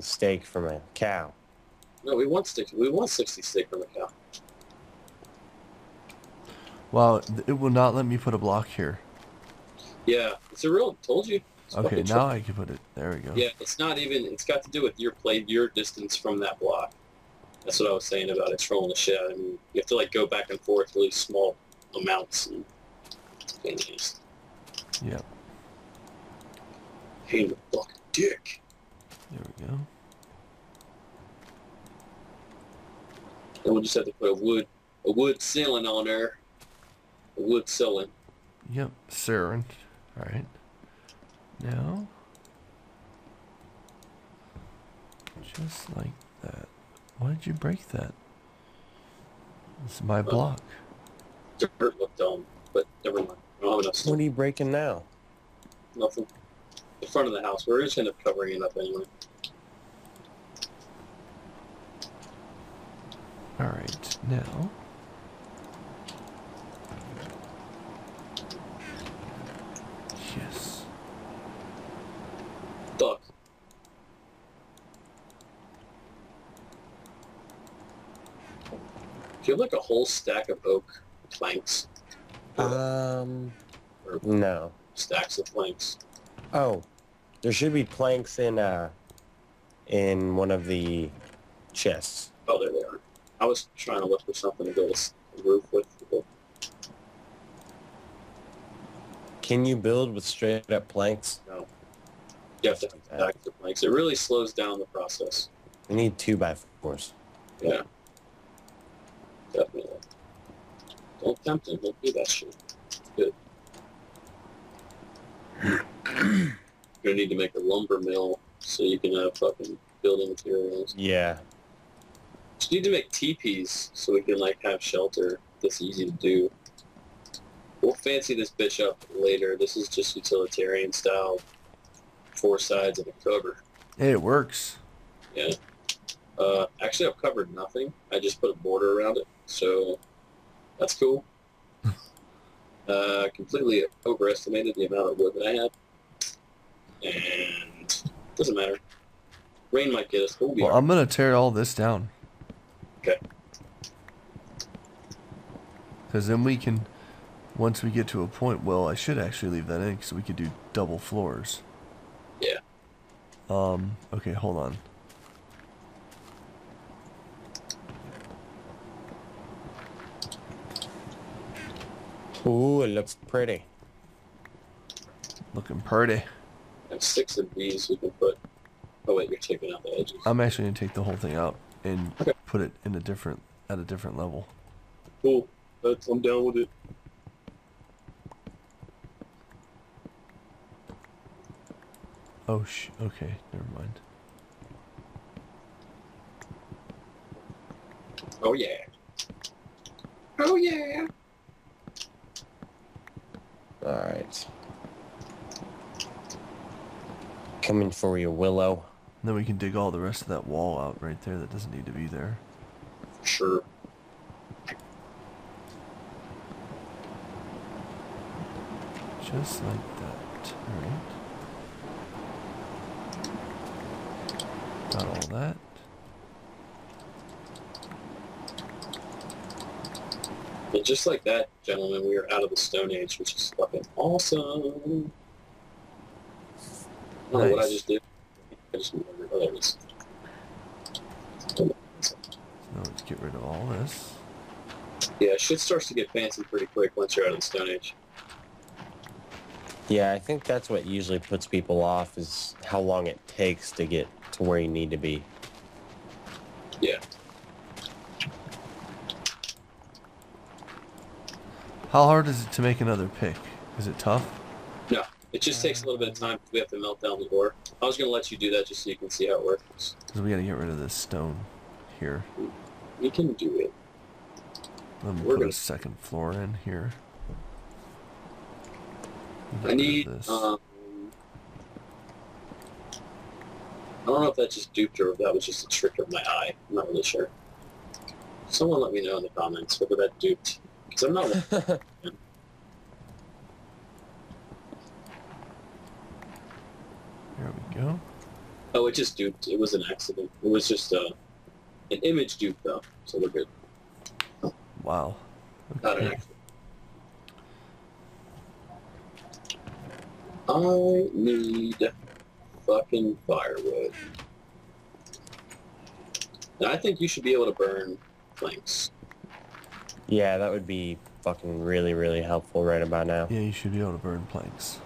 steak from a cow. No, we want sixty. We want sixty steak from a cow. Well, it will not let me put a block here. Yeah, it's a real. Told you. It's Okay, now I can put it. There we go. Yeah, it's not even. It's got to do with your play, your distance from that block. That's what I was saying about it trolling the shit. I mean, you have to like go back and forth really small amounts. And it's a pain in the. Yep. Pain in the fucking dick. There we go. And we'll just have to put a wood, a wood ceiling on there. A wood ceiling. Yep. Saren. All right. Now. Just like that. Why did you break that? It's is my block. Dirt looked dumb, but never mind. I don't have enough. What are you breaking now? Nothing. The front of the house. We're just gonna end up covering it up anyway. All right. Now. Yes. Duck. Do you have like a whole stack of oak planks? Um, or no. stacks of planks? Oh, there should be planks in uh, in one of the chests. Oh, there they are. I was trying to look for something to build a roof with. Can you build with straight up planks? No. You have to have stacks of planks. It really slows down the process. We need two by fours. Yeah. Definitely. Don't tempt him. Don't do that shit. Good. You're gonna need to make a lumber mill so you can have fucking building materials. Yeah. Just need to make teepees so we can like have shelter. That's easy to do. We'll fancy this bitch up later. This is just utilitarian style. Four sides of a cover. Hey, it works. Yeah. Uh, actually, I've covered nothing. I just put a border around it, so that's cool. uh, completely overestimated the amount of wood that I had, and doesn't matter. Rain might get us. but We'll be Well. I'm gonna tear all this down. Okay. Because then we can, once we get to a point, well, I should actually leave that in because we could do double floors. Yeah. Um. Okay, hold on. Ooh, it looks pretty. Looking pretty. And six of these we can put. Oh wait, you're taking out the edges. I'm actually gonna take the whole thing out and Okay. put it in a different at a different level. Cool. That's, I'm down with it. Oh sh. Okay, never mind. Oh yeah. Oh yeah. All right. Coming for you, Willow. then we can dig all the rest of that wall out right there that doesn't need to be there. Sure. Just like that. Alright. Got all that. And just like that, gentlemen, we are out of the Stone Age, which is fucking awesome. I don't know what I Nice. just did. I just remembered. Oh, there it is. So now let's get rid of all this. Yeah, shit starts to get fancy pretty quick once you're out of the Stone Age. Yeah, I think that's what usually puts people off is how long it takes to get to where you need to be. Yeah. How hard is it to make another pick? Is it tough? No, it just takes a little bit of time. We have to melt down the ore. I was going to let you do that just so you can see how it works. Because we gotta get rid of this stone here. We can do it. Let me We're put a gonna- second floor in here. I need. Um, I don't know if that just duped or if that was just a trick of my eye. I'm not really sure. Someone let me know in the comments whether that duped. Because I'm not. There we go. Oh, it just duped. It was an accident. It was just uh, an image dupe, though, so we're good. Wow. Not an accident. I need fucking firewood. Now, I think you should be able to burn planks. Yeah, that would be fucking really, really helpful right about now. Yeah, you should be able to burn planks.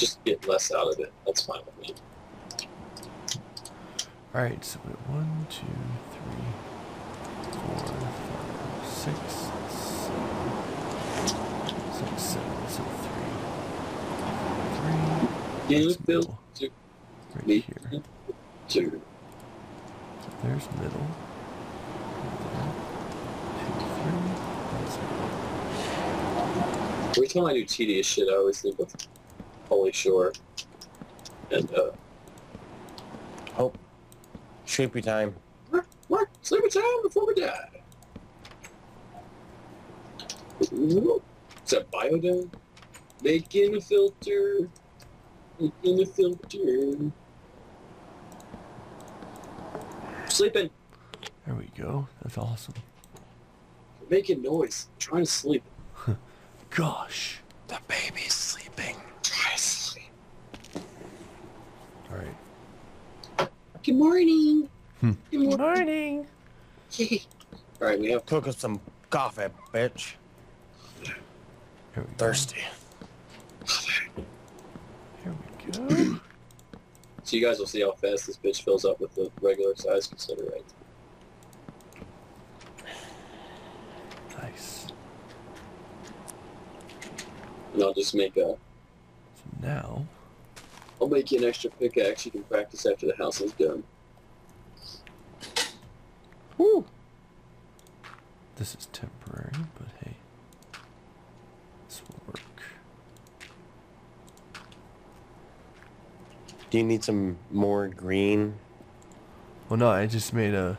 Just get less out of it. That's fine with me. All right, so we have one, two, three, four, five, six, seven, six, seven. So three, three. You build to right me here. Two. So there's middle. There. Two, three. That's middle. Every time I do tedious shit, I always think of Holy Shore. And, uh, Hope. Sleepy time. what? What? Sleep time before we die. Ooh, Is that biodome? Making a filter. Making a filter. Sleeping. There we go. That's awesome. Making noise. trying to sleep. Gosh. The baby's sleeping. Try to sleep. All right. Good morning. Hmm. Good morning. Morning. All right, we have Cook us some coffee, bitch. Here we. Thirsty. Here we go. So you guys will see how fast this bitch fills up with the regular size considerate. Nice. And I'll just make a, So now, I'll make you an extra pickaxe you can practice after the house is done. Woo. this is temporary, but hey, this will work. Do you need some more green? Well, no, I just made a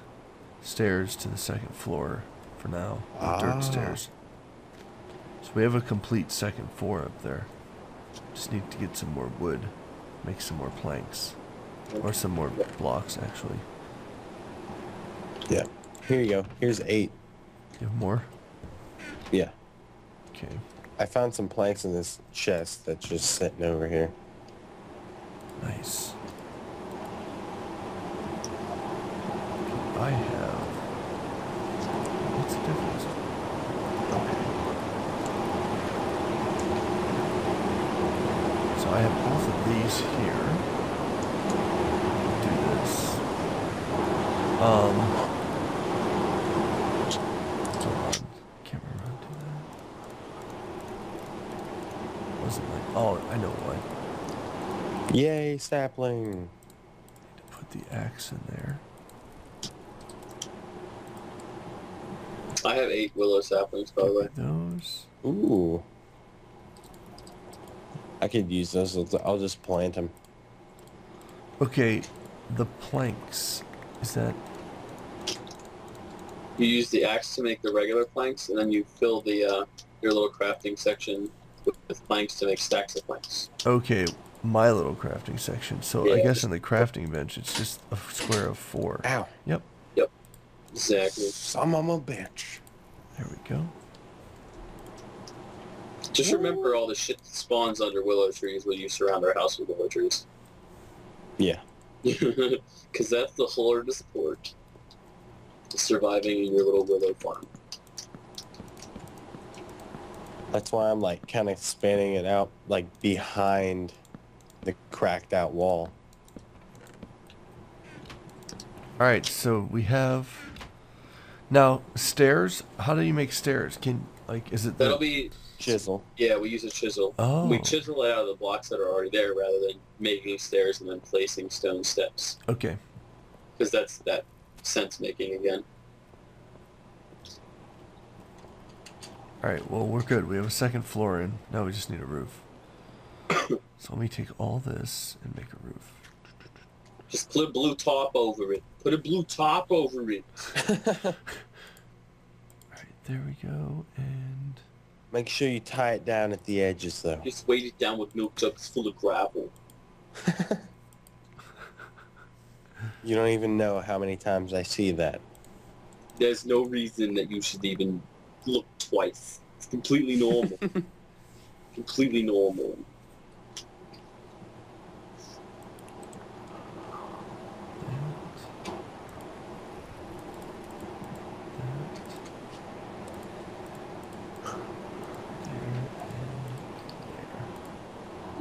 stairs to the second floor for now. Ah. Dirt stairs. So we have a complete second floor up there. Just need to get some more wood, make some more planks, or some more blocks actually. Yeah. Here you go. Here's eight. You have more? Yeah. Okay. I found some planks in this chest that's just sitting over here. Nice. I have. What's the difference? Okay. So I have both of these here. Do this. Um. Hold. Can't remember how to do that. Was it like? Oh, I know why. Yay, sapling. Need to put the axe in there. I have eight willow saplings, by the way. Those. Ooh. I could use those. I'll- I'll just plant them. Okay, the planks. Is that You use the axe to make the regular planks, and then you fill the uh, your little crafting section with, with planks to make stacks of planks. okay? My little crafting section. So I guess in the crafting bench, it's just a square of four. Ow. Yep. Yep. Exactly. Some on a bench. There we go. Just remember all the shit that spawns under willow trees when you surround our house with willow trees. Yeah. Because that's the hardest part. Surviving in your little willow farm. That's why I'm like kind of spanning it out like behind the cracked out wall. All right, so we have now stairs. How do you make stairs? Can like is it the That'll be Chisel. yeah. We use a chisel. Oh. We chisel it out of the blocks that are already there rather than making stairs and then placing stone steps. okay? Because that's that sense making again. All right, well we're good. We have a second floor in. Now we just need a roof. so let me take all this and make a roof. Just put blue top over it. Put a blue top over it. All right, there we go. And Make sure you tie it down at the edges though. Just weight it down with milk jugs full of gravel. You don't even know how many times I see that. There's no reason that you should even look twice. It's completely normal. completely normal.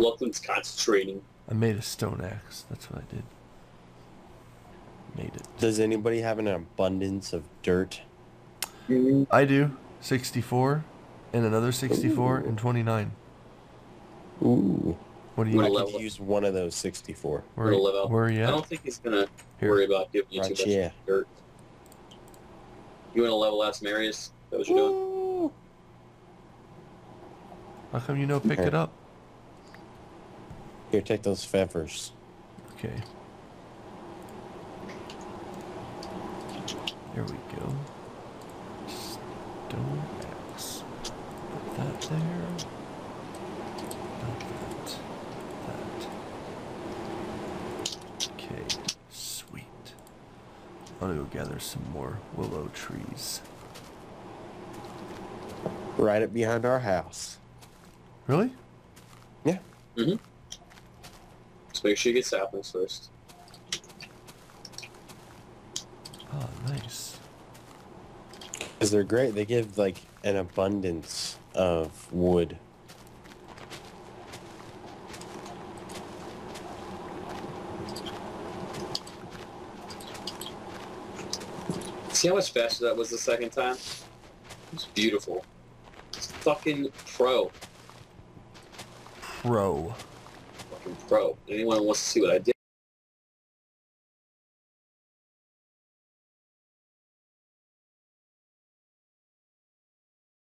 Luclin's concentrating. I made a stone axe. That's what I did. Made it. Does anybody have an abundance of dirt? Mm-hmm. I do. 64 and another 64 Ooh. and 29. Ooh. What do What you I a could level. use one of those 64. where, Little level. where are you I don't think he's gonna Here. worry about giving you Right too much here. dirt. You want to level out some areas? Is that what you're doing? How come you know pick Okay. it up? Here, take those feathers. Okay. There we go. Stone axe. Put that there. Not that. That. Okay. Sweet. I'm gonna go gather some more willow trees. Right up behind our house. Really? Yeah. Mm-hmm. Just make sure you get saplings first. Oh, nice. Because they're great. They give, like, an abundance of wood. See how much faster that was the second time? It's beautiful. It's fucking pro. Pro. Fucking pro. Anyone wants to see what I did?